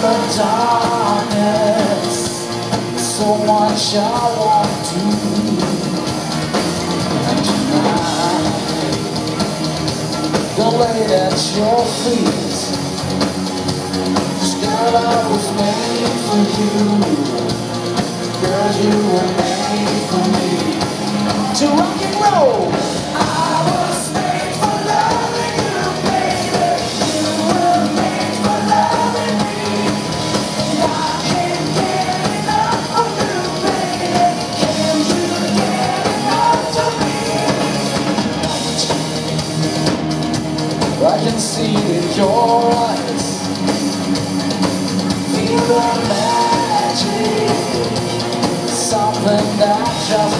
the darkness. So much I want to tonight Don't lay it at your feet This girl I was made for you. Girl you were made for me. To rock and roll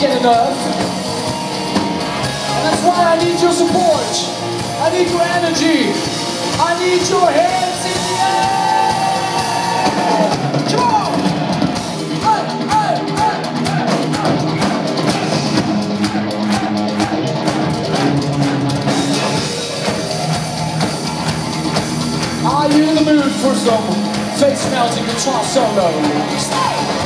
get enough. And that's why I need your support. I need your energy. I need your hands in the air. In the mood for some face melting guitar solo?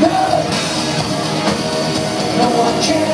no. No one cares.